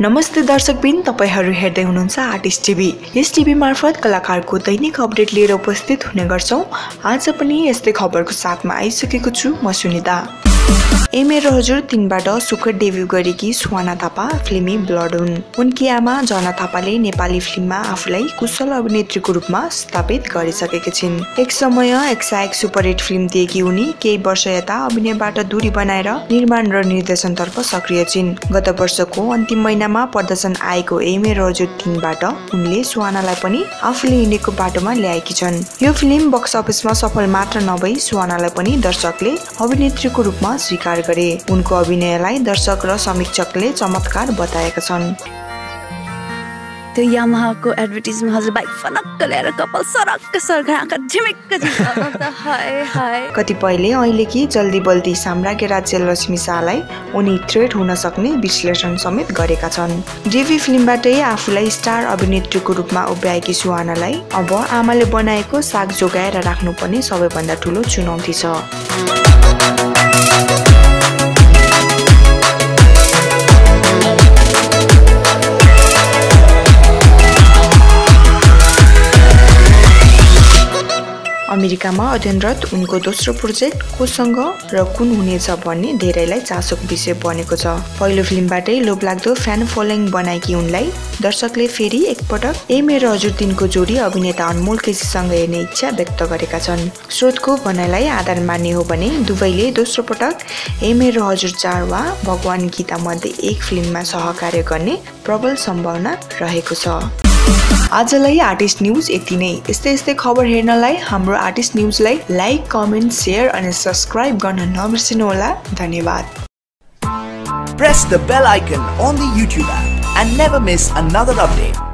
नमस्ते दर्शकबिन तपाईँहरू हेर्दै हुनुहुन्छ आर्टिस्ट टिभी। यस टिभी मार्फत कलाकारको दैनिक अपडेट लिएर उपस्थित हुने गर्छौँ। आज पनि यस्तै खबरको साथमा आइसकेको छु म सुनिता। ए मेरो हजुर तिनबाट सुखद डेब्यु गरेकी सुहाना थापा फिल्मी ब्लड हुन् उनकी आमा जना थापाले नेपाली फिल्ममा आफूलाई कुशल अभिनेत्रीको रूपमा स्थापित गरिसकेकी छिन्। एक समय एकसायक सुपरहिट फिल्म दिएकी उनी केही वर्ष यता अभिनयबाट दूरी बनाएर निर्माण र निर्देशनतर्फ सक्रिय छिन्। गत वर्षको अन्तिम महिनामा प्रदर्शन आएको ए मेरो हजुर तिनबाट उनले सुहानालाई पनि आफूले हिँडेको बाटोमा ल्याएकी छन्। यो फिल्म बक्स अफिसमा सफल मात्र नभई सुहानालाई पनि दर्शकले अभिनेत्रीको रूपमा स्वीकार गरे। उनको अभिनयलाई दर्शक र समीक्षकले चमत्कार बताएका छन्। त्यो यामाहाको एडभर्टिजमा हजुर बाइक फनक्क ल्याएर कपाल सरक्क आँखा झिमिक्क झिमिक्क हाय हाय। कतिपयले अहिले कि जल्दी बल्दी साम्राज्य राज्य लक्ष्मी शाहलाई उनी थ्रेट हुन सक्ने विश्लेषण समेत गरेका छन्। डेभी फिल्मबाटै आफूलाई स्टार अभिनेत्रीको रूपमा उभ्याएकी सुहानालाई अब आमाले बनाएको साग जोगाएर राख्नुपर्ने सबैभन्दा ठुलो चुनौती छ। अमेरिकामा अध्ययनरत उनको दोस्रो प्रोजेक्ट कोसँग र कुन हुनेछ भन्ने धेरैलाई चासोको विषय बनेको छ। पहिलो फिल्मबाटै लोभलाग्दो फ्यान फलोइङ बनाएकी उनलाई दर्शकले फेरि एकपटक ए मेरो हजुर दिनको जोडी अभिनेता अनमोल केसीसँग हेर्ने इच्छा व्यक्त गरेका छन्। स्रोतको भनाइलाई आधार मान्ने हो भने दुवैले दोस्रो पटक ए मेरो हजुर चार वा भगवान गीता मध्ये एक फिल्ममा सहकार्य गर्ने प्रबल सम्भावना रहेको छ। आजलाई आर्टिस्ट न्युज यति नै। यस्तै यस्तै खबर हेर्नलाई हाम्रो आर्टिस्ट न्युजलाई लाइक कमेन्ट सेयर अनि सब्सक्राइब गर्न नबिर्सिनुहोला धन्यवाद। Press the bell icon on the YouTube app and never miss another update.